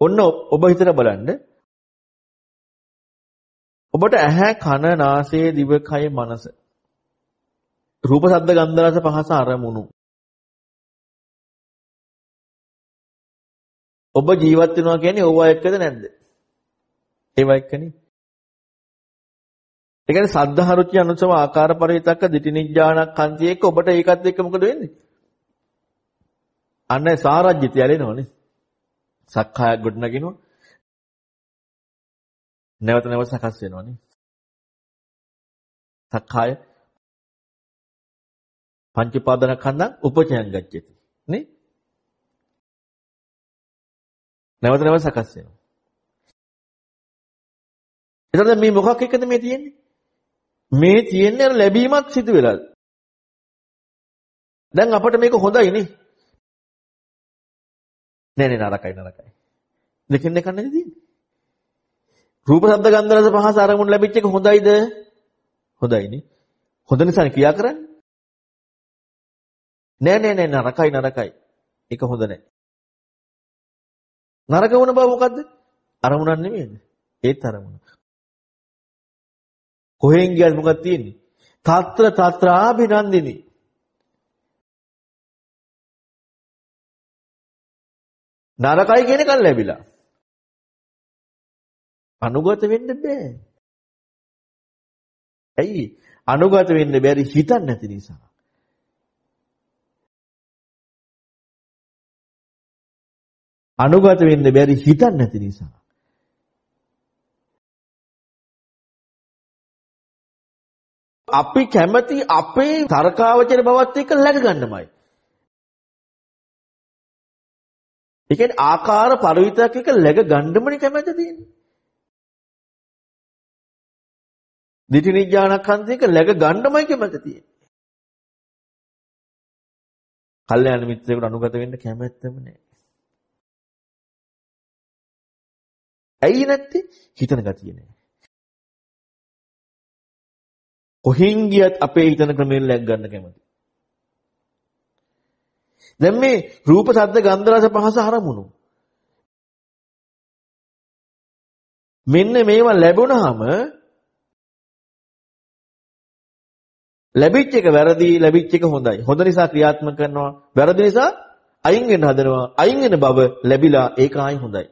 ඔන්න ඔබ හිතලා බලන්න. ඔබට ඇහැ, කන, නාසය, දිව, කය, මනස. රූප, ශබ්ද, ගන්ධ, රස, පහස අරමුණු. ඔබ ජීවත් වෙනවා කියන්නේ ඕවා එක්කද නැද්ද? ඒවා එක්කනේ. ඒ කියන්නේ සද්ධා රුචි අනුසව ආකාර පරිවිතක්ක දිටිනිඥානක් කන්ති එක්ක ඔබට ඒකත් එක්ක මොකද වෙන්නේ? අන්න සාරජ්‍යතිය ඇලෙනවනේ. සක්කායක් ගොඩනගෙනවා. නැවත නැවත සකස් වෙනවනේ. සක්කාය පංච උපාදානස්කන්ධං උපචයන් ගච්ඡති. නේ? නැවත නැවත සකස් වෙනවා. එතකොට මේ මොකක් එක්කද මේ තියෙන්නේ? මේ තියෙන්නේ අර ලැබීමක් සිදු වෙලා. දැන් අපිට මේක හොඳයි නේ. නෑ නෑ නරකයි නරකයි. දෙකින් දෙකක් නැති තියෙන්නේ. රූප ශබ්ද ගන්ධ රස පහස අරමුණු ලැබිච්ච එක හොඳයිද? හොඳයිනේ. හොඳ නිසා ක්‍රියා කරන්නේ. නෑ නෑ නෑ නරකයි නරකයි. ඒක හොඳ නෑ. නරක වුණ බව මොකද්ද? අරමුණක් නෙමෙයිද? ඒත් අරමුණ. කොහෙන් ගියත් මොකක්ද තියෙන්නේ? తත්‍ර తත්‍රාභිනන්දිනී. නරකයි කියන එකක් ලැබිලා. අනුගත වෙන්න බෑ. ඇයි? අනුගත වෙන්න බැරි හිතන්නේ නැති නිසා. අනුගත වෙන්න බැරි හිතන්නේ නැති නිසා. අපි කැමති අපේ තර්කාවචර බවත් එක්ක läග ගන්නමයි. ඒ කියන්නේ ආකාර පරිවිතයක් එක läග ගන්නමනේ කැමැත්ත තියෙන්නේ. දිටි නිඥානකන්තයක läග ගන්නමයි කැමැත්ත තියෙන්නේ. කල්යාණ මිත්‍රයෙකුට අනුගත වෙන්න කැමැත්තම නැහැ. ඇයි නැත්තේ? හිතන ගතිය නැහැ. කොහෙන් ගියත් අපේ හිතන ක්‍රමයෙන් läග ගන්න කැමති. දැන් මේ රූප ශබ්ද ගන්ධ රස පහස අරමුණු. මෙන්න මේවා ලැබුණාම ලැබිච්ච එක වැරදි ලැබිච්ච එක හොඳයි. හොඳ නිසා ක්‍රියාත්මක කරනවා. වැරදි නිසා අයින් වෙන්න හදනවා. අයින් වෙන බව ලැබිලා ඒක ආයි හොඳයි.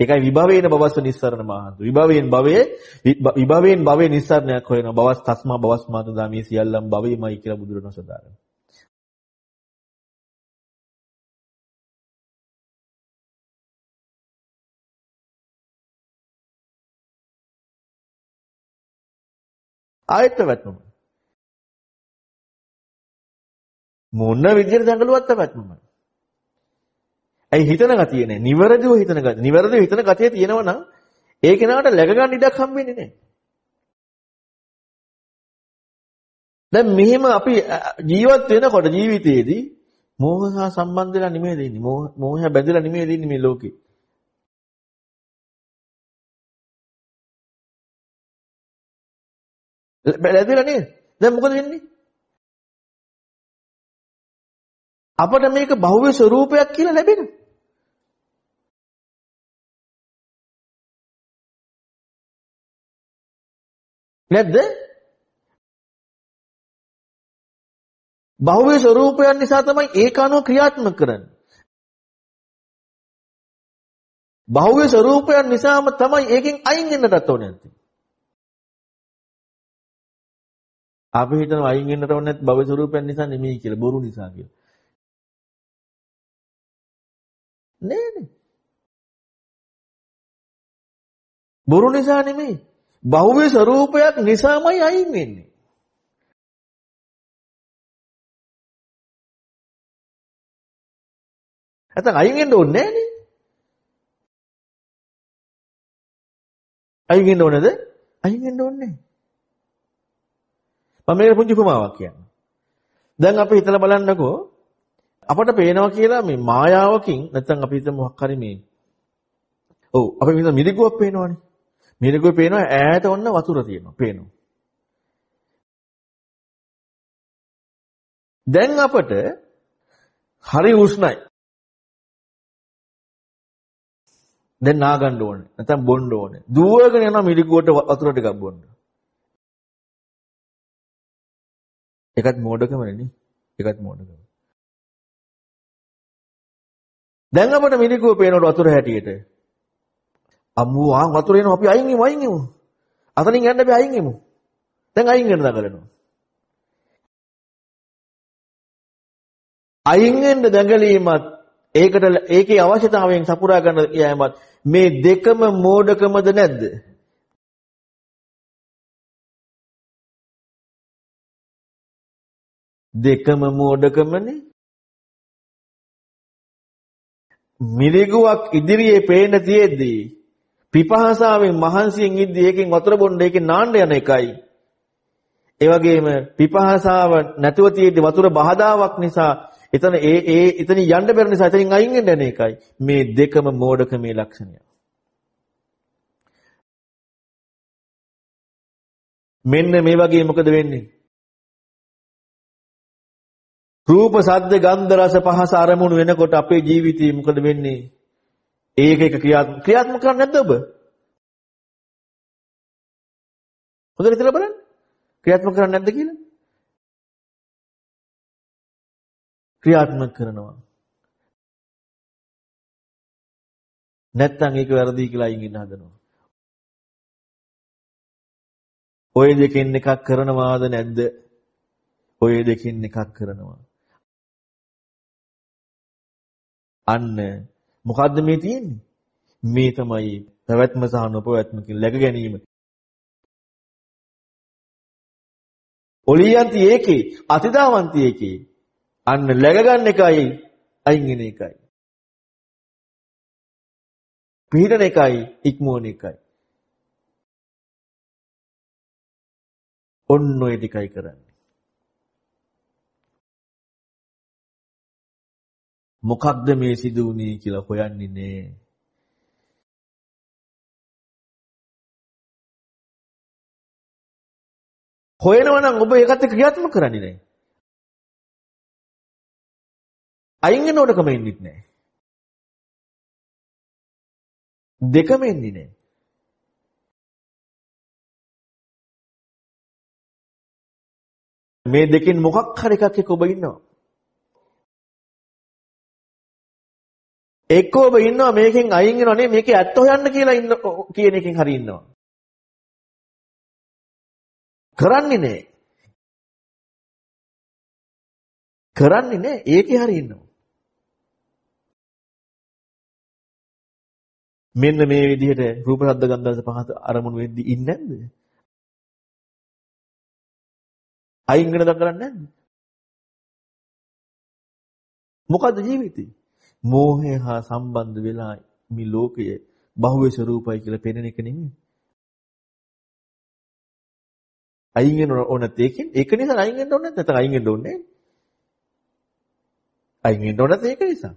ඒකයි විභවේන භවස්ස නිස්සරණ මහන්තු. විභවයෙන් භවයේ විභවයෙන් භවයේ නිස්සරණයක් හොයනවා. භවස් තස්මා භවස් මාතු දාමී සියල්ලම් භවෙමයි කියලා බුදුරණන් සදාරන. ආයත වැටුම. මොන විදියට දඟලුවත් වැටුමයි. ඇයි හිතන ගතිය නෑ. නිවැරදිව හිතන ගතිය. නිවැරදිව හිතන ගතිය තියෙනවා නම් ඒ කෙනාට läග ගන්න ඉඩක් හම්බෙන්නේ නෑ. දැන් මෙහෙම අපි ජීවත් වෙනකොට ජීවිතේදී මෝහ හා සම්බන්ධ වෙලා නෙමෙයි ඉන්නේ. මෝහ මෝහය බැඳලා නෙමෙයි ඉන්නේ මේ ලෝකේ. බැඳලා නේද? දැන් මොකද වෙන්නේ? අපට මේක බහුවේ ස්වરૂපයක් කියලා ලැබෙනවා. නැද්ද? භෞවේ ස්වરૂපයන් නිසා තමයි ඒක අනුව ක්‍රියාත්මක කරන්නේ. භෞවේ ස්වરૂපයන් නිසාම තමයි ඒකෙන් අයින් වෙන්නට ඕනේ නැත්තේ. අපි හිතනවා අයින් වෙන්නට ඕනේ නැත් භෞවේ ස්වરૂපයන් නිසා නෙමෙයි කියලා බොරු නිසා කියලා. නේද? බොරු නිසා නෙමෙයි. බහුවේ ස්වરૂපයක් නිසාමයි අයින් වෙන්නේ. නැත්නම් අයින් වෙන්න ඕනේ නෑනේ. අයින් වෙන්න ඕනේද? අයින් වෙන්න ඕනේ මම මේකට පුංචි උපමාවක් කියන්නම්. දැන් අපි හිතලා බලන්නකෝ අපට පේනවා කියලා මේ මායාවකින් නැත්නම් අපි හිතමු මොකක් හරි මේ ඔව් අපි හිතමු මිරිගුවක් පේනවනේ. මිරිගුවේ පේනවා ඈත ඔන්න වතුර තියෙනවා. පේනවා. දැන් අපට හරි උෂ්ණයි. දැන් නාගන්න ඕනේ. නැත්නම් බොන්න ඕනේ. දුවගෙන යනවා මිරිකුවට වතුර ටිකක් බොන්න. ඒකත් මෝඩකමනේ නේ. ඒකත් මෝඩකම. දැන් අපිට මිරිකුව පේනකොට වතුර හැටියට. අම්මෝ ආ වතුර එනවා අපි අයින් එමු අයින් එමු. අතනින් යන්න බෑ අයින් එමු. දැන් අයින් වෙන දඟලනවා. අයින් වෙන්න දඟලීමත් ඒකට ඒකේ අවශ්‍යතාවයෙන් සපුරා ගන්න යෑමත් මේ දෙකම මෝඩකමද නැද්ද? දෙකම මෝඩකමනේ. මිරිගුවක් ඉදිරියේ පේන තියෙද්දී පිපහසාවෙන් මහන්සියෙන් ඉද්දී ඒකෙන් වතුර බොන්න ඒකෙන් නාන්න යන එකයි. ඒ වගේම පිපහසාව නැතුව තියෙද්දී වතුර බහදාවක් නිසා එතන ඒ ඒ එතන යන්න බැරි නිසා එතනින් අයින් වෙන්න යන එකයි. මේ දෙකම මෝඩකමේ ලක්ෂණය. මෙන්න මේ වගේ මොකද වෙන්නේ? රූප, ශබ්ද, ගන්ධ, රස, පහස අරමුණු වෙනකොට අපේ ජීවිතේ මොකද වෙන්නේ? ඒක එක ක්‍රියාත්මක ක්‍රියාත්මක කරන්නේ නැද්ද ඔබ? හොඳට හිතලා බලන්න. ක්‍රියාත්මක කරන්නේ නැද්ද කියලා? ක්‍රියාත්මක කරනවා. නැත්තම් ඒක වැරදි කියලා අයින් ඉන්න හදනවා. ඔය දෙකෙන් එකක් කරනවාද නැද්ද? ඔය දෙකෙන් එකක් කරනවා. අන්න මොකද්ද මේ තියෙන්නේ? මේ තමයි පැවැත්ම සහ නොපැවැත්මකින් läග ගැනීම. ඔලියන්ති ඒකේ අතිදාවන්ති ඒකේ අන්න läග ගන්න එකයි අයින් වෙන එකයි. පිහිටන එකයි ඉක්මවන එකයි. ඔන්න ඔය ටිකයි කරන්නේ. මොකක්ද මේ සිදු වුනේ කියලා හොයන්නේ නේ. හොයනවා නම් ඔබ ඒකත් එක්ක ක්‍රියාත්මක කරන්නේ නැහැ. අයින් වෙනකොටකම එන්නේ නැහැ. දෙකම එන්නේ නැහැ. මේ දෙකෙන් මොකක් හරි එකක් එක්ක ඔබ ඉන්නවා. එක්ක ඔබ ඉන්නවා මේකෙන් අයින් වෙනවා නේ මේකේ ඇත්ත හොයන්න කියලා ඉන්න කියන එකෙන් හරි ඉන්නවා. කරන්නේ නැහැ. කරන්නේ නැහැ ඒකේ හරි ඉන්නවා. මෙන්න මේ විදිහට රූප ශබ්ද ගන්ධ රස පහත අරමුණු වෙද්දී ඉන්නේ නැද්ද? අයින් වෙනද කරන්නේ නැද්ද? මොකද්ද ජීවිතේ? මෝහය හා සම්බන්ධ වෙලා මේ ලෝකය බහුවේ ස්වરૂපයි කියලා පෙනෙන එක නෙමෙයි. අයින් වෙන ඕනත් ඒකෙන් ඒක නිසා අයින් වෙන්න ඕනේ නැත්නම් අයින් වෙන්න ඕනේ නැහැ. අයින් වෙන්න ඕනත් ඒක නිසා.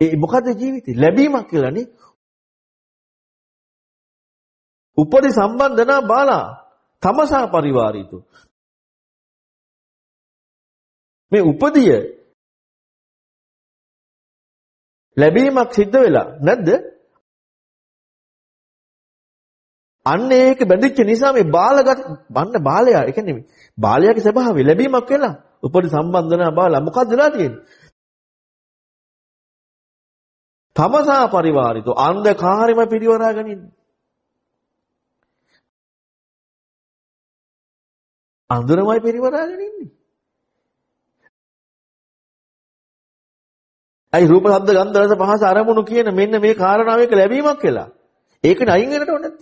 ඒ මොකද ජීවිතේ ලැබීමක් කියලානේ. උපරි සම්බන්ධනා බාලා තමසා පරිවාරීතු. මේ උපදිය ලැබීමක් සිද්ධ වෙලා නැද්ද? අන්න ඒක බැඳිච්ච නිසා මේ බාලගත බන්න බාලයා ඒ කියන්නේ බාලයාගේ ස්වභාවය ලැබීමක් වෙලා උපරි සම්බන්ධනා බාලා මොකද්ද වෙලා තියෙන්නේ? තමසා පරිවාරිතෝ අන්ධකාරෙම පිරිවරාගෙන ඉන්නේ. අඳුරමයි පිරිවරාගෙන ඉන්නේ. අයි රූප ශබ්ද ගන්ධ රස පහස අරමුණු කියන මෙන්න මේ කාරණාව එක ලැබීමක් කියලා. ඒක නයින් වෙනට ඕනේ නැද්ද?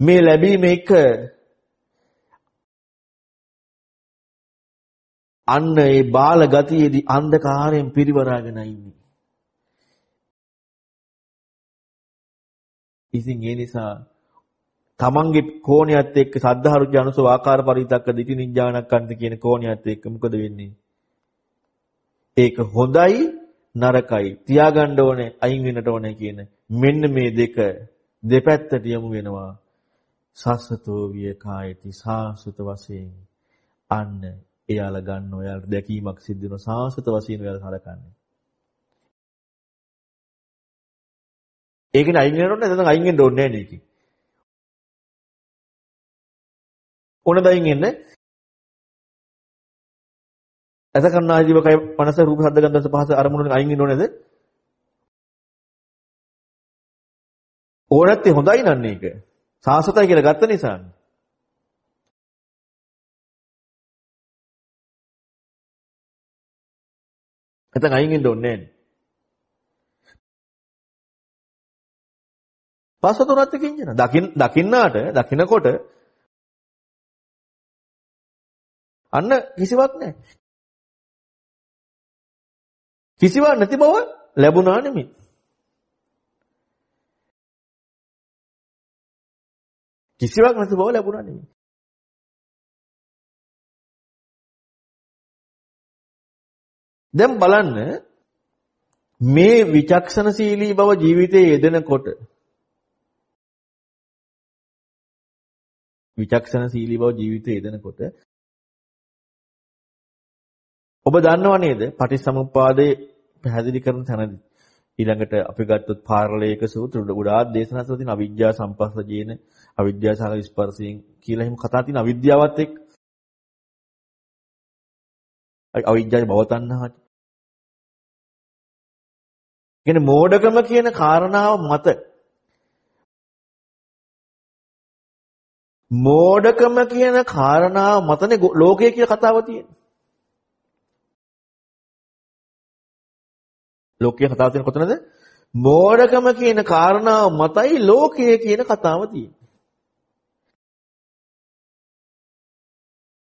මේ ලැබීම එක අන්න ඒ බාල ගතියේදී අන්ධකාරයෙන් පිරිවරාගෙන ඉන්නේ. ඉතින් ඒ නිසා තමන්ගේ කෝණියත් එක්ක සද්ධාරුචි අනුසව ආකාර පරිවිතක්ක දිටි නිඥානක්කන්ත කියන කෝණියත් එක්ක මොකද වෙන්නේ? ඒක හොඳයි නරකයි තියාගන්න ඕනේ අයින් වෙන්නට ඕනේ කියන මෙන්න මේ දෙක දෙපැත්තට යමු වෙනවා. සස්සතෝ විය කායති සාසුත වශයෙන් අන්න එයාලා ගන්න ඔයාලට දැකීමක් සිද්ධ වෙන සාසුත වශයෙන් ඔයාලා සලකන්නේ. ඒකනේ අයින් වෙනකොට නැත්නම් අයින් වෙන්න ඕනේ නැහැ නේද? ඕනද අයින් වෙන්න? ඇස කන්නාදීව කය මනස රූප ශබ්ද ගන්ධ රස පහස අරමුණු අයින් වෙන්න ඕනේද? ඕනත් හොඳයි නන්නේ ඒක. සාසතයි කියලා ගත්ත නිසා. නැත්නම් අයින් වෙන්න ඕනේ නැහැ. පස්සතුරත් කිංජන. දකින් දකින්නාට දකින්නකොට අන්න කිසිවක් නැහැ. කිසිවක් නැති බව ලැබුණා නෙමෙයි. කිසිවක් නැති බව ලැබුණා නෙමෙයි. දැන් බලන්න මේ විචක්ෂණශීලී බව ජීවිතයේ යෙදෙනකොට විචක්ෂණශීලී බව ජීවිතයේ යෙදෙනකොට ඔබ දන්නව නේද? පටිච්චසමුප්පාදේ පැහැදිලි කරන තැනදී ඊළඟට අපි ගත්තොත් පාරලේක සූත්‍ර උඩාත් දේශනා කරලා තියෙන අවිද්‍යා සම්පස්සජේන අවිද්‍යා සහගත ස්පර්ශයෙන් කියලා එහෙම කතා තියෙන අවිද්‍යාවත් එක්ක අවිද්‍යාවේ භව තණ්හාට කියන්නේ මෝඩකම කියන කාරණාව මත මෝඩකම කියන කාරණාව මතනේ ලෝකය කියලා කතාව තියෙන්නේ. ලෝකයේ කතාව තියෙන කොතනද? මෝඩකම කියන කාරණාව මතයි ලෝකය කියන කතාව තියෙන්නේ.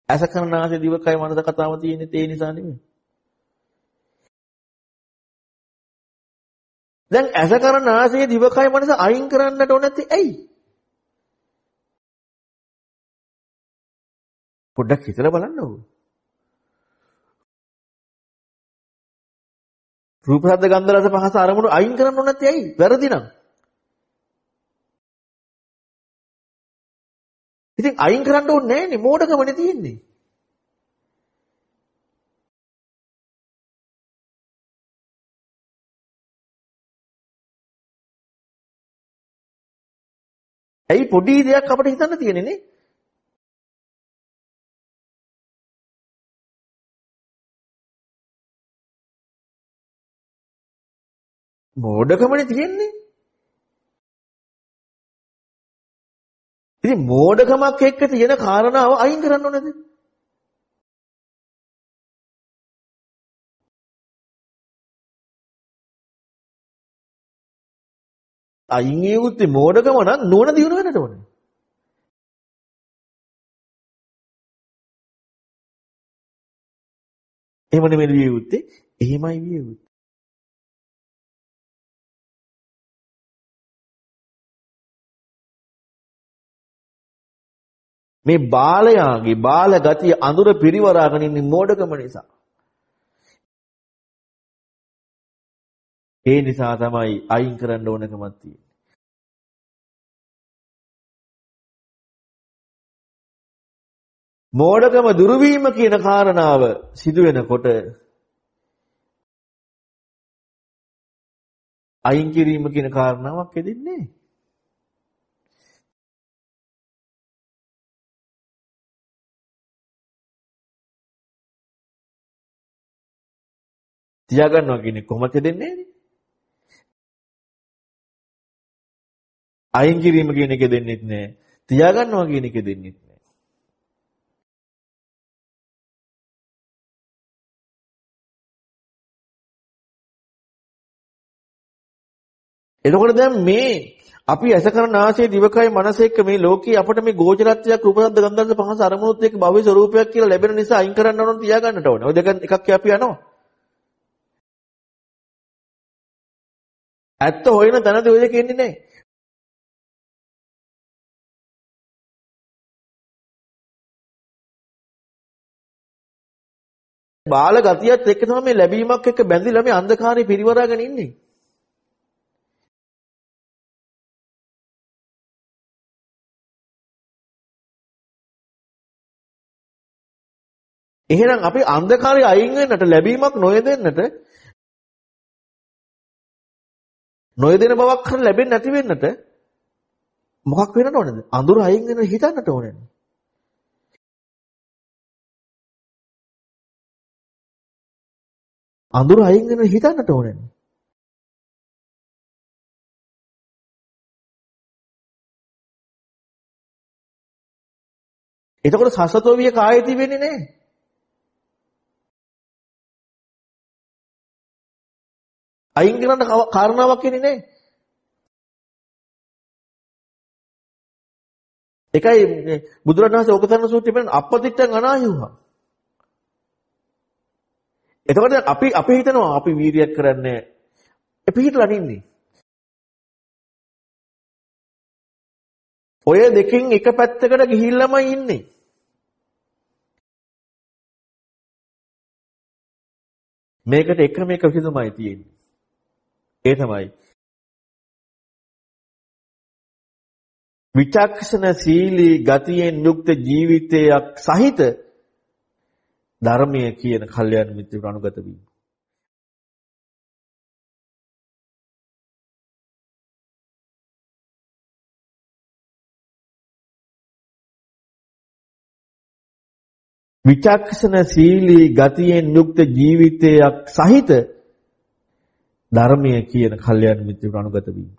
ඇස කරනාසේ දිවකය මනස කතාව තියෙන්නේ ඒ නිසා නෙමෙයි. දැන් ඇස කරනාසේ දිවකය මනස අයින් කරන්නට ඕන නැත්තේ ඇයි? පොඩ්ඩක් හිතලා බලන්නකෝ. රූප ශබ්ද ගන්ධ රස පහස අරමුණු අයින් කරන්න ඕන නැත්තේ ඇයි? වැරදි නම්. ඉතින් අයින් කරන්න ඕනේ නැහැනේ මෝඩකමනේ තියෙන්නේ. ඇයි පොඩි දෙයක් අපිට හිතන්න තියෙන්නේ නේ? මෝඩකමනේ තියෙන්නේ. ඉතින් මෝඩකමක් එක්ක තියෙන කාරණාව අයින් කරන්න ඕනද? අයින් වේවුත්තේ මෝඩකම නම් නුවණ දිනු වෙන්නට ඕනේ. එහෙම නෙමෙයි වියුත්තේ එහෙමයි වියුත්තේ. මේ බාලයාගේ බාල ගතිය අඳුර පිරිවරාගෙන ඉන්නේ මෝඩකම නිසා. ඒ නිසා තමයි අයින් කරන්න ඕනකමක් තියෙන්නේ. මෝඩකම දුරු වීම කියන කාරණාව සිදු වෙනකොට අයින් කිරීම කියන කාරණාවක් එදෙන්නේ නැහැ. තියාගන්නවා කියන්නේ කොහොමද දෙන්නේ නෑනේ. අයින් කිරීම කියන එක දෙන්නෙත් නෑ. තියාගන්නවා කියන එක දෙන්නෙත් නෑ. එතකොට දැන් මේ අපි ඇස කරන ආශේ දිවකයි මනස එක්ක මේ ලෝකේ අපිට මේ ගෝචරත්වයක් රූපසද්ද ගන්ධරස පහස අරමුණුත් එක්ක භවයේ ස්වરૂපයක් කියලා ලැබෙන නිසා අයින් කරන්න ඕන තියාගන්නට ඕනේ. ඔය දෙක එකක් අපි යනවා. ඇත්ත හොයන තැනදී ඔය දෙක එන්නේ නැහැ. බාල ගතියත් එක්ක තමයි මේ ලැබීමක් එක්ක බැඳිලා මේ අන්ධකාරේ පිරිවරාගෙන ඉන්නේ. එහෙනම් අපි අන්ධකාරය අයින් වෙන්නට ලැබීමක් නොයදෙන්නට නොයදෙන බවක් හර ලැබෙන්නේ නැති වෙන්නට මොකක් වෙන්නට ඕනද? අඳුර අයින් වෙන හිතන්නට ඕනේ. අඳුර අයින් වෙන හිතන්නට ඕනේ. එතකොට සසතෝවිය කායති වෙන්නේ නැහැ. අයින් කරන්න කාරණාවක් වෙන්නේ නැහැ. එකයි බුදුරණවහන්සේ ඕක කරන සූත්‍රය පෙන්නන අපපතිත්තං අනායුහා. එතකොට අපි අපි හිතනවා අපි වීරියක් කරන්නේ අපි හිතලා නින්නේ. ඔය දෙකෙන් එක පැත්තකට ගිහිල්ලාමයි ඉන්නේ. මේකට එකම එක විසඳුමයි තියෙන්නේ. ඒ තමයි විචක්ෂණ සීලී ගතියෙන් යුක්ත ජීවිතයක් සහිත ධර්මය කියන කල්යාණ මිත්‍රව අනුගත වීම. විචක්ෂණ සීලී ගතියෙන් යුක්ත ජීවිතයක් සහිත ධර්මය කියන කල්යාණ මිත්‍රව අනුගත වීම.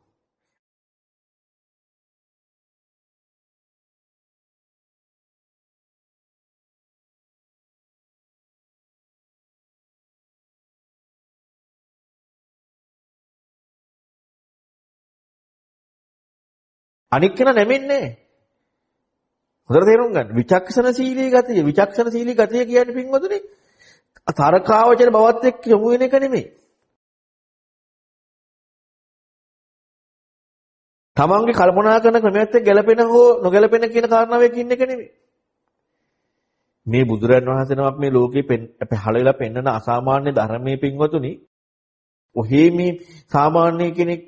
අනික් කෙනා නැමෙන්නේ හොඳට තේරුම් ගන්න. විචක්ෂණ සීලී ගතිය, විචක්ෂණ සීලී ගතිය කියන්නේ පින්වතුනි තරකාවචන බවත් එක්ක යොමු වෙන එක නෙමෙයි. තමන්ගේ කල්පනා කරන ක්‍රමයට ගැළපෙන හෝ නොගැළපෙන කියන කාරණාවක ඉන්න එක නෙමෙයි. මේ බුදුරන් වහන්සේ නමක් මේ ලෝකේ පහළ වෙලා පෙන්වන අසාමාන්‍ය ධර්මයේ පින්වතුනි ඔහේ මේ සාමාන්‍ය කෙනෙක්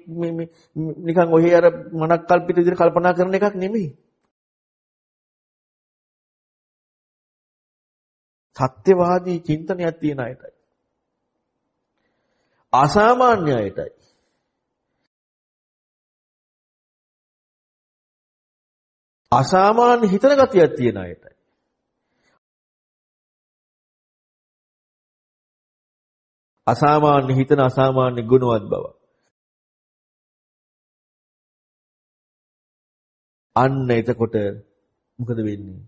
නිකන් ඔහේ අර මනක් කල්පිත විදිහට කල්පනා කරන එකක් නෙමෙයි. සත්‍යවාදී චින්තනයක් තියෙන අයටයි. අසාමාන්‍ය අයටයි. අසාමාන්‍ය හිතන ගතියක් තියෙන අයටයි. අසාමාන්‍ය හිතන අසාමාන්‍ය ගුණවත් බව. අන්න එතකොට මොකද වෙන්නේ?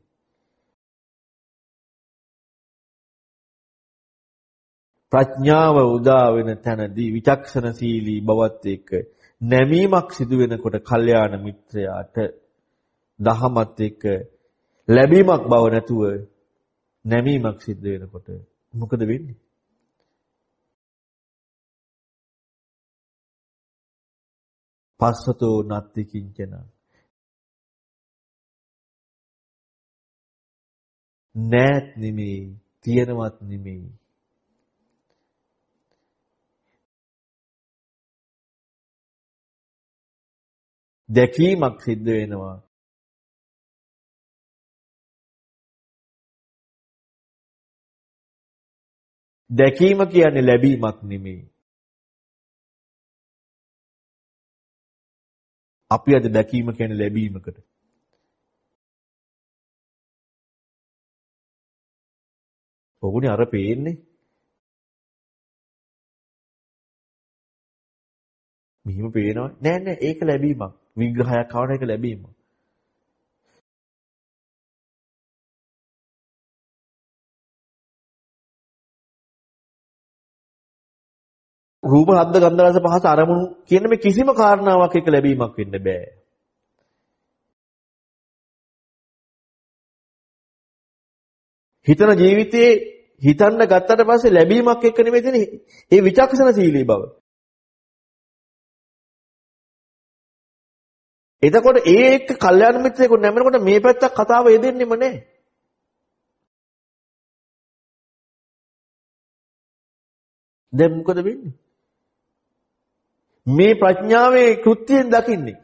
ප්‍රඥාව උදා වෙන තැනදී විචක්ෂණශීලී බවත් එක්ක නැමීමක් සිදු වෙනකොට කල්යාණ මිත්‍රයාට දහමත් එක්ක ලැබීමක් බව නැතුව නැමීමක් සිද්ධ වෙනකොට මොකද වෙන්නේ? පස්සතෝ නත්ති කිංචන. නෑත් නෙමෙයි තියෙනවත් නෙමෙයි දැකීමක් සිද්ධ වෙනවා. දැකීම කියන්නේ ලැබීමක් නෙමෙයි අපි අද දැකීම කියන්නේ ලැබීමකට. ඔගුනේ අර පේන්නේ. මෙහිම පේනවා. නෑ නෑ ඒක ලැබීමක්. විග්‍රහයක් ආවන එක ලැබීමක්. රූප, ශබ්ද, ගන්ධ, රස, පහස අරමුණු කියන මේ කිසිම කාරණාවක් එක ලැබීමක් වෙන්න බෑ. හිතන ජීවිතේ හිතන්න ගත්තට පස්සේ ලැබීමක් එක්ක නෙමෙයි තියෙන්නේ ඒ විචක්ෂණශීලී බව. එතකොට ඒ එක්ක කල්යාණ මිත්‍රයෙකු නැමෙනකොට මේ පැත්තක් කතාව යෙදෙන්නෙම නැහැ. දැන් මොකද වෙන්නේ? මේ ප්‍රඥාවේ කෘත්‍යයෙන් දකින්නේ.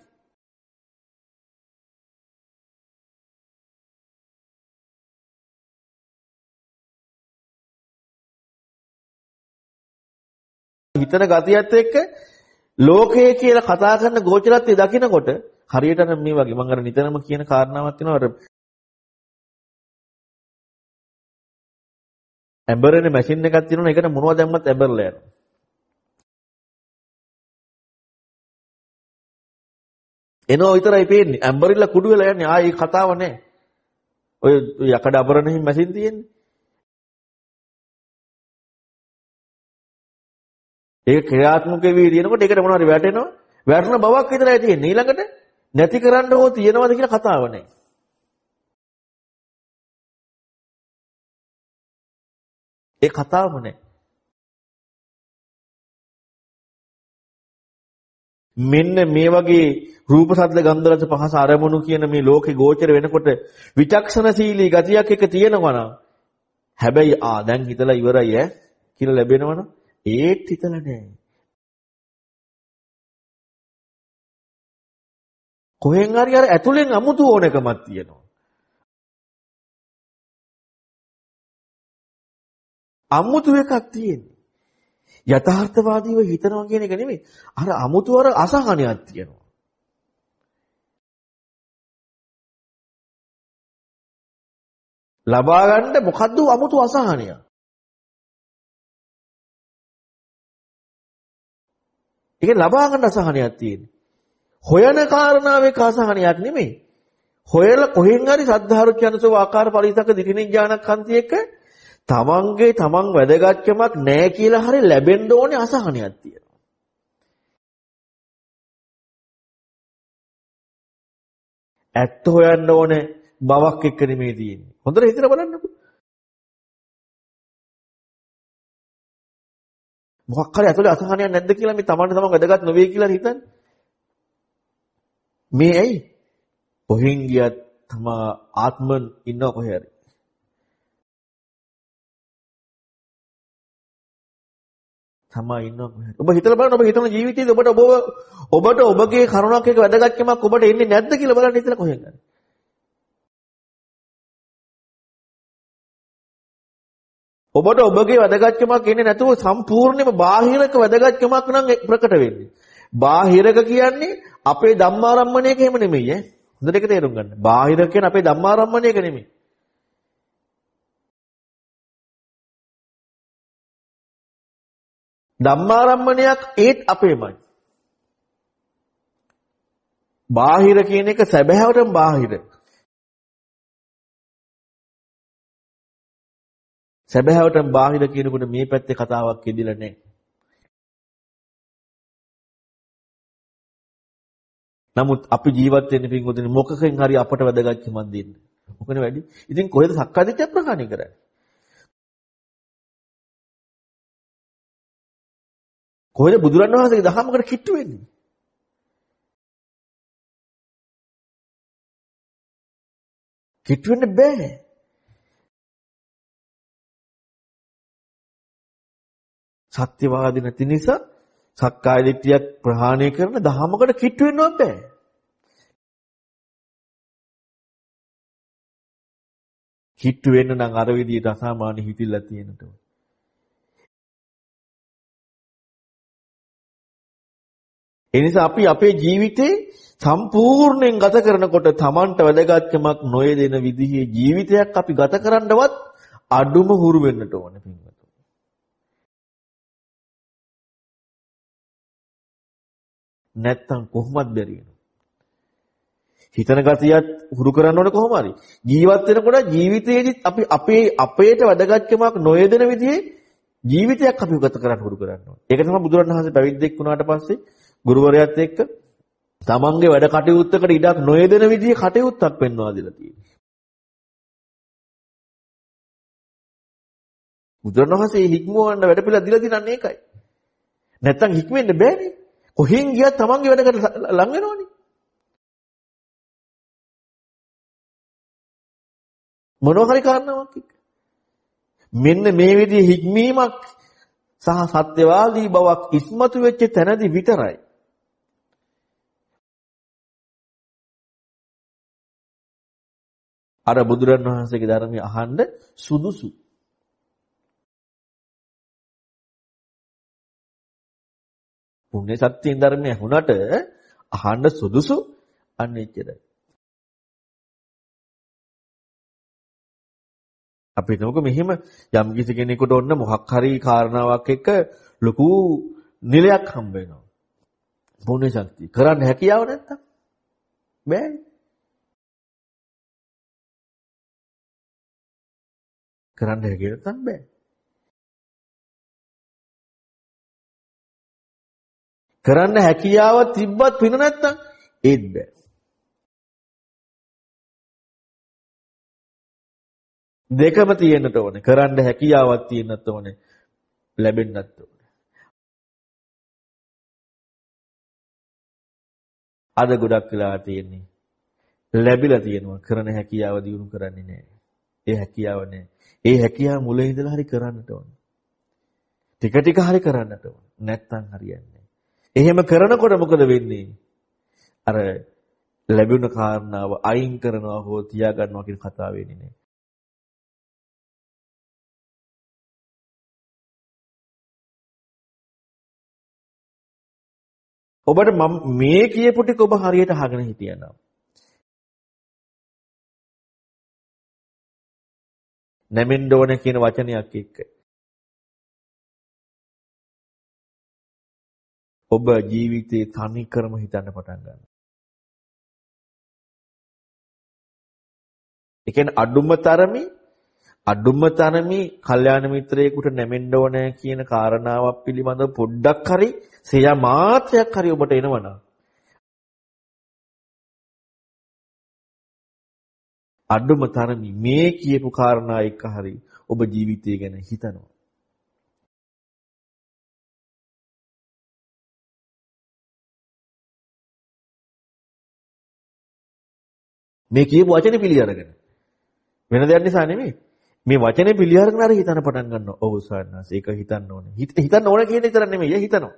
හිතන ගතියත් එක්ක ලෝකය කියලා කතා කරන ගෝචරත්වය දකිනකොට හරියට මේ වගේ මම අර නිතරම කියන කාරණාවක් තියෙනවා අර ඇඹරෙන මැෂින් එකක් තියෙනවා ඒකට මොනවද දැම්මත් ඇඹරලා යනවා එනෝ විතරයි පේන්නේ. ඇඹරිලා කුඩු වෙලා යන්නේ. ආයේ කතාව නැහැ. ඔය යකඩ අබරණෙහි මැෂින් තියෙන්නේ. ඒක ක්‍රියාත්මක වෙවි තියෙනකොට ඒකට මොනවාරි වැටෙනවා. වැටෙන බවක් විතරයි තියෙන්නේ. ඊළඟට නැති කරන්න හෝ තියනවාද කියලා කතාව නැහැ. ඒ කතාවම නැහැ. මෙන්න මේ වගේ රූප ශබ්ද ගන්ධ රස පහස අරමුණු කියන මේ ලෝකේ ගෝචර වෙනකොට විචක්ෂණශීලී ගතියක් එක තියෙනවා නම් හැබැයි ආ දැන් හිතලා ඉවරයි ඈ කියලා ලැබෙනවනම් ඒත් හිතලා නැහැ. කොහෙන් හරි අර ඇතුලෙන් අමුතු ඕනකමක් තියෙනවා. අමුතු එකක් තියෙන්නේ. යථාර්ථවාදීව හිතනවා කියන එක නෙමෙයි. අර අමුතු අර අසහනයක් තියෙනවා. ලබා ගන්න මොකද්ද අමුතු අසහනයක්. ඒක ලබා ගන්න අසහනයක් තියෙන්නේ. හොයන කාරණාවේ අසහනයක් නෙමෙයි. හොයලා කොහෙන් හරි සද්ධාරුචනසෝ ආකාර පරිසක දිටිනින් ඥානකන්ති එක තමන්ගේ තමන් වැදගත්කමක් නැහැ කියලා හරි ලැබෙන්න ඕනේ අසහනයක් තියෙනවා. ඇත්ත හොයන්න ඕනේ බවක් එක්ක නෙමෙයි තියෙන්නේ. හොඳට හිතලා බලන්නකෝ. මොකක් හරි ඇතුලේ අසහනයක් නැද්ද කියලා මේ තමන්ට තමන් වැදගත් නොවේ කියලා හිතන්නේ. මේ ඇයි? කොහෙන් ගියත් තමා ආත්මන් ඉන්නව කොහේ හරි. තමා ඉන්නව කොහේ හරි. ඔබ හිතලා බලන්න ඔබ හිතන ජීවිතයේදී ඔබට ඔබ ඔබට ඔබගේ කරුණක් එක වැදගත්කමක් ඔබට එන්නේ නැද්ද කියලා බලන්න හිතලා කොහෙන් හරි. ඔබට ඔබගේ වැදගත්කමක් එන්නේ නැතුව සම්පූර්ණයෙන්ම බාහිරක වැදගත්කමක් නම් ප්‍රකට වෙන්නේ. බාහිරක කියන්නේ අපේ ධම්මාරම්මණයක එහෙම නෙමෙයි ඈ. හොඳට ඒක තේරුම් ගන්න. බාහිර කියන්නේ අපේ ධම්මාරම්මණයක නෙමෙයි. ධම්මාරම්මණයක් ඒත් අපේමයි. බාහිර කියන එක සැබෑවටම බාහිර. සැබෑවටම බාහිර කියනකොට මේ පැත්තේ කතාවක් ඉදිලා නැහැ. නමුත් අපි ජීවත් වෙන්නේ පින්වතුනි මොකකින් හරි අපට වැදගත්කමක් දෙන්න. මොකනේ වැඩි? ඉතින් කොහෙද සක්කාදිට්ඨිය ප්‍රහාණය කරන්නේ? කොහෙද බුදුරණවහන්සේගේ දහමකට කිට්ටු වෙන්නේ? කිට්ටු වෙන්න බෑ. සත්‍යවාදී නැති නිසා සක්කාය දිට්ඨියක් ප්‍රහාණය කරන දහමකට කිට්ටු වෙන්නවත් බෑ. කිට්ටු වෙන්න නම් අර විදියට අසාමාන්‍ය හිතිලා තියෙනට ඕන. ඒ නිසා අපි අපේ ජීවිතේ සම්පූර්ණයෙන් ගත කරනකොට Tamanට වැදගත්කමක් නොයදෙන විදිහේ ජීවිතයක් අපි ගත කරන්නවත් අඩුම හුරු වෙන්නට ඕනේ පින්වත්. නැත්තම් කොහොමද බැරි වෙන්නේ? හිතන ගතියත් හුරු කරන්න ඕනේ කොහොම හරි. ජීවත් වෙනකොට ජීවිතයේදීත් අපි අපේ අපේට වැදගත්කමක් නොයදෙන විදිහේ ජීවිතයක් අපි ගත කරන්න හුරු කරන්න ඕනේ. ඒක තමයි බුදුරණවහන්සේ පැවිද්දෙක් වුණාට පස්සේ ගුරුවරයාත් එක්ක තමන්ගේ වැඩ කටයුත්තකට ඉඩක් නොයදෙන විදිහේ කටයුත්තක් පෙන්වා දීලා තියෙනවා. බුදුරණවහන්සේ හික්මවන්න වැඩ පිළිලා දීලා තියෙනන්නේ ඒකයි. නැත්තම් හික්මෙන්න බෑනේ. කොහෙන් ගියත් තමන්ගේ වැඩකට ලං වෙනවනේ. මොනවා හරි කාරණාවක් එක්ක. මෙන්න මේ විදිහේ හික්මීමක් සහ සත්‍යවාදී බවක් ඉස්මතු වෙච්ච තැනදී විතරයි අර බුදුරන් වහන්සේගේ ධර්මය අහන්න සුදුසු. පුණ්‍ය ශක්තියෙන් ධර්මය ඇහුණට අහන්න සුදුසු අන්න එච්චරයි. අපි හිතමුකෝ මෙහෙම යම් කිසි කෙනෙකුට ඔන්න මොකක් හරි කාරණාවක් එක්ක ලොකු නිලයක් හම්බ වෙනවා. පුණ්‍ය ශක්තිය. කරන්න හැකියාව නැත්තම් බෑනේ. කරන්න හැකියාව නැත්තම් බෑ. කරන්න හැකියාව තිබ්බත් පින නැත්තම් ඒත් බෑ. දෙකම තියෙන්නට ඕනේ. කරන්න හැකියාවක් තියෙන්නත් ඕනේ. ලැබෙන්නත් ඕනේ. අද ගොඩක් වෙලා තියෙන්නේ ලැබිලා තියෙනවා කරන හැකියාව දිනු කරන්නේ නැහැ. ඒ හැකියාව නැහැ. ඒ හැකියාව මුලින් ඉඳලා හරි කරන්නට ඕනේ. ටික ටික හරි කරන්නට ඕනේ. නැත්තම් හරියන්නේ එහෙම කරනකොට මොකද වෙන්නේ? අර ලැබුණ කාරණාව අයින් කරනවා හෝ තියාගන්නවා කියන කතාව වෙන්නේ නැහැ. ඔබට මම මේ කියපු ටික ඔබ හරියට අහගෙන හිටියනම් නැමෙන්න ඕන කියන වචනයක් එක්ක ඔබ ජීවිතේ තනි කරම හිතන්න පටන් ගන්නවා. ඒ කියන්නේ අඩුම තරමේ අඩුම තරමේ කල්යාණ මිත්‍රයෙකුට නැමෙන්න ඕන කියන කාරණාවක් පිළිබඳව පොඩ්ඩක් හරි සිය මාත්‍රයක් හරි ඔබට එනවනම් අඩුම තරමේ මේ කියපු කාරණා එක හරි ඔබ ජීවිතය ගැන හිතනවා. මේ කියපු වචනේ පිළි අරගෙන වෙන දෙයක් නිසා නෙමෙයි. මේ වචනේ පිළි අරගෙන අර හිතන පටන් ගන්නවා. ඔව් සාරණාස ඒක හිතන්න ඕනේ. හිතන්න ඕනේ කියන එක විතර නෙමෙයි. හිතනවා.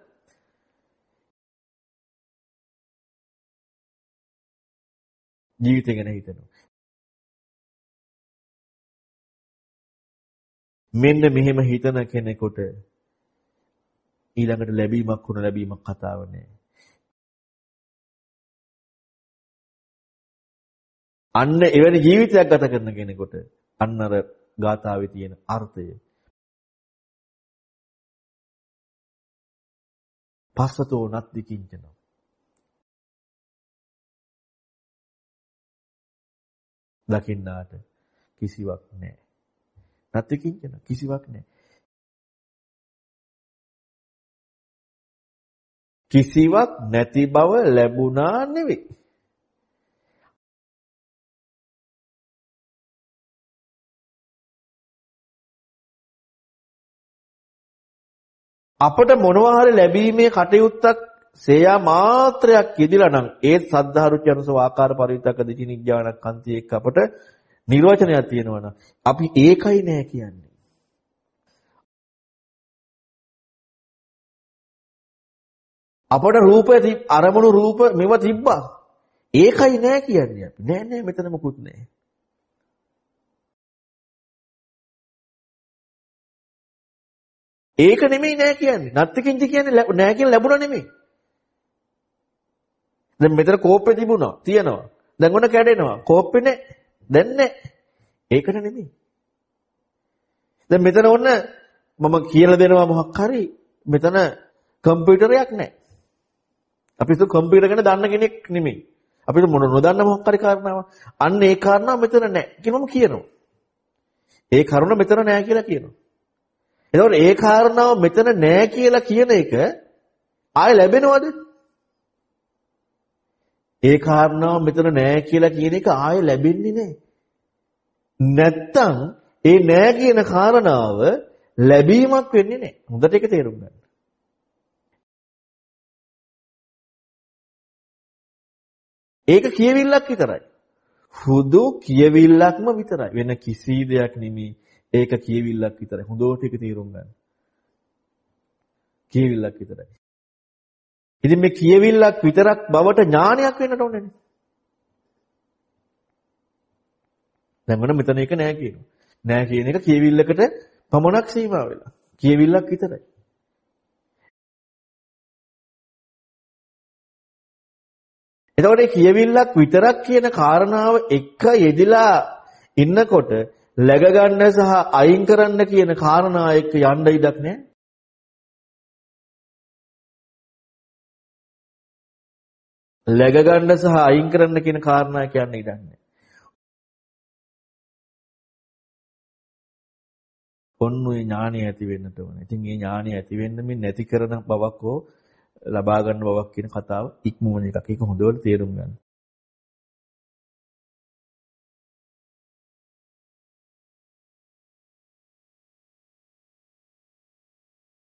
ජීවිතය ගැන හිතනවා. මෙන්න මෙහෙම හිතන කෙනෙකුට ඊළඟට ලැබීමක් වුණ ලැබීමක් කතාව නෑ. අන්න එවැනි ජීවිතයක් ගත කරන කෙනෙකුට අන්න අර ගාථාවේ තියෙන අර්ථය පස්සතෝ නත්ති කිංචන දකින්නාට කිසිවක් නැහැ. නත්ති කිංචන කිසිවක් නැහැ. කිසිවක් නැති බව ලැබුණා නෙවෙයි. අපට මොනවා හරි ලැබීමේ කටයුත්තක් සේයා මාත්‍රයක් යෙදිලා නම් ඒ සද්ධාරුචි අනුසව ආකාර පරිවිතක දිචිනිඥානක් අන්ති එක්ක අපට නිර්වචනයක් තියෙනවා අපි ඒකයි නෑ කියන්නේ. අපට රූපේ අරමුණු රූප මෙව තිබ්බා. ඒකයි නෑ කියන්නේ අපි. නෑ නෑ මෙතන මොකුත් නෑ. ඒක නෙමෙයි නෑ කියන්නේ. නත්තිකින්ච කියන්නේ නෑ කියන ලැබුණා නෙමෙයි. දැන් මෙතන කෝප්පේ තිබුණා. තියනවා. දැන් ඔන්න කැඩෙනවා. කෝප්පේ නෑ. දැන් නෑ. ඒකට නෙමෙයි. දැන් මෙතන ඔන්න මම කියලා දෙනවා මොකක් හරි මෙතන කම්පියුටරයක් නෑ. අපි හිතුව කම්පියුටර් ගැන දන්න කෙනෙක් නෙමෙයි. අපිට මොන නොදන්න මොකක් හරි කාරණාවක්. අන්න ඒ කාරණාව මෙතන නෑ කියනම කියනවා. ඒ කරුණ මෙතන නෑ කියලා කියනවා. එතකොට ඒ කාරණාව මෙතන නෑ කියලා කියන එක ආය ලැබෙනවද? ඒ කාරණාව මෙතන නෑ කියලා කියන එක ආය ලැබෙන්නේ නෑ. නැත්තම් ඒ නෑ කියන කාරණාව ලැබීමක් වෙන්නේ නෑ. හොඳට ඒක තේරුම් ගන්න. ඒක කියවිල්ලක් විතරයි. හුදු කියවිල්ලක්ම විතරයි. වෙන කිසි දෙයක් නෙමෙයි. ඒක කියවිල්ලක් විතරයි. හොඳට ඒක තේරුම් ගන්න. කියවිල්ලක් විතරයි. ඉතින් මේ කියවිල්ලක් විතරක් බවට ඥානයක් වෙන්නට ඕනේ. දැන් මොන මෙතන එක නෑ කියනවා. නෑ කියන එක කියවිල්ලකට පමණක් සීමා වෙලා. කියවිල්ලක් විතරයි. එතකොට කියවිල්ලක් විතරක් කියන කාරණාව එක යෙදිලා ඉන්නකොට läග ගන්න සහ අයින් කරන්න කියන කාරණා එක්ක යන්න ඉඩක් නැහැ. Läග ගන්න සහ අයින් කරන්න කියන කාරණා කියන්න ඉඩක් නැහැ. ඔන්න ඔය ඥානය ඇති වෙන්නට ඕනේ. ඉතින් මේ ඥානය ඇති වෙන්න මේ නැති කරන බවක් හෝ ලබා ගන්න බවක් කියන කතාව ඉක්මවන එකක්. ඒක හොඳට තේරුම් ගන්න.